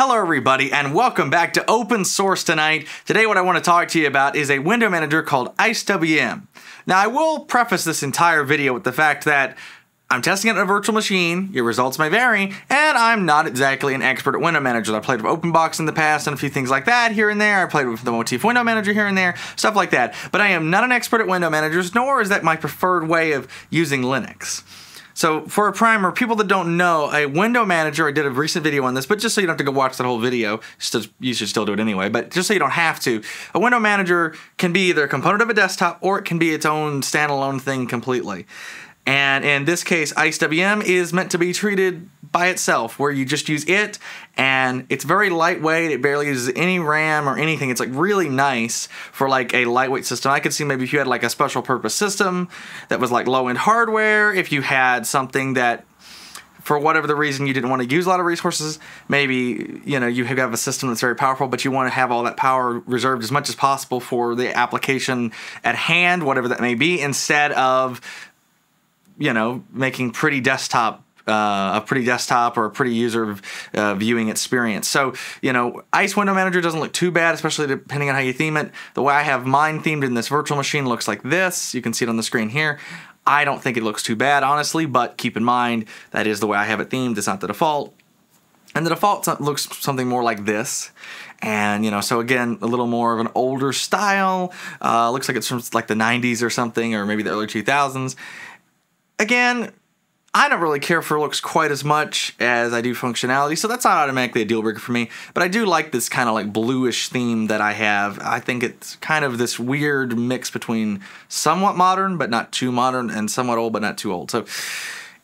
Hello everybody and welcome back to Open Source Tonight. Today what I want to talk to you about is a window manager called IceWM. Now I will preface this entire video with the fact that I'm testing it on a virtual machine, your results may vary, and I'm not exactly an expert at window managers. I played with OpenBox in the past and a few things like that here and there. I played with the Motif window manager here and there, stuff like that. But I am not an expert at window managers, nor is that my preferred way of using Linux. So for a primer, people that don't know, a window manager, I did a recent video on this, but just so you don't have to go watch that whole video, you should still do it anyway, but just so you don't have to, a window manager can be either a component of a desktop or it can be its own standalone thing completely. And in this case, IceWM is meant to be treated by itself, where you just use it, and it's very lightweight. It barely uses any RAM or anything. It's like really nice for like a lightweight system. I could see maybe if you had like a special purpose system that was like low end hardware, if you had something that for whatever the reason you didn't want to use a lot of resources maybe you know you have a system that's very powerful but you want to have all that power reserved as much as possible for the application at hand whatever that may be instead of you know, making pretty desktop uh, a pretty desktop or a pretty user uh, viewing experience. So, you know, Ice Window Manager doesn't look too bad, especially depending on how you theme it. The way I have mine themed in this virtual machine looks like this. You can see it on the screen here. I don't think it looks too bad, honestly, but keep in mind that is the way I have it themed. It's not the default. And the default looks something more like this. And, you know, so again, a little more of an older style. Uh, looks like it's from like the 90s or something, or maybe the early 2000s again, I don't really care for looks quite as much as I do functionality, so that's not automatically a deal breaker for me. But I do like this kind of like bluish theme that I have. I think it's kind of this weird mix between somewhat modern but not too modern and somewhat old but not too old. So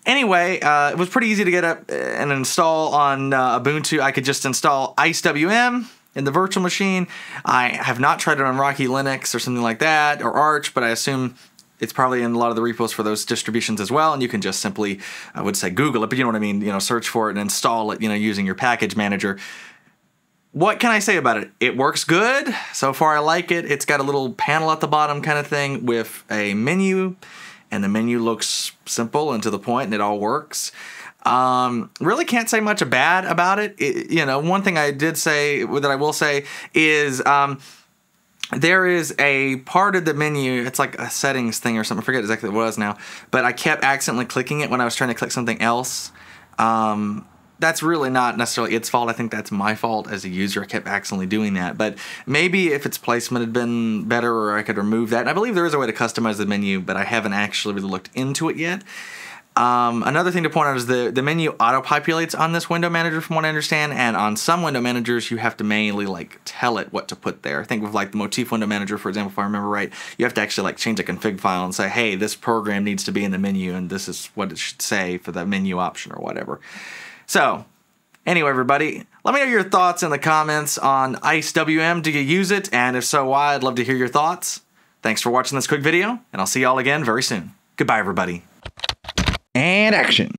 anyway, uh, it was pretty easy to get up and install on uh, Ubuntu. I could just install IceWM in the virtual machine. I have not tried it on Rocky Linux or something like that or Arch, but I assume it's probably in a lot of the repos for those distributions as well, and you can just simply, I would say, Google it, but you know what I mean. You know, search for it and install it. You know, using your package manager. What can I say about it? It works good. So far, I like it. It's got a little panel at the bottom kind of thing with a menu, and the menu looks simple and to the point, and it all works. Um, really can't say much bad about it. it. You know, one thing I did say that I will say is. Um, there is a part of the menu, it's like a settings thing or something, I forget exactly what it was now, but I kept accidentally clicking it when I was trying to click something else. Um, that's really not necessarily its fault. I think that's my fault as a user. I kept accidentally doing that. But maybe if its placement had been better or I could remove that. And I believe there is a way to customize the menu, but I haven't actually really looked into it yet. Um, another thing to point out is the, the menu auto-populates on this window manager from what I understand, and on some window managers you have to manually like tell it what to put there. Think with like the Motif window manager, for example, if I remember right, you have to actually like change a config file and say, hey, this program needs to be in the menu and this is what it should say for the menu option or whatever. So, anyway, everybody, let me know your thoughts in the comments on IceWM. Do you use it? And if so, why? I'd love to hear your thoughts. Thanks for watching this quick video, and I'll see y'all again very soon. Goodbye, everybody and action.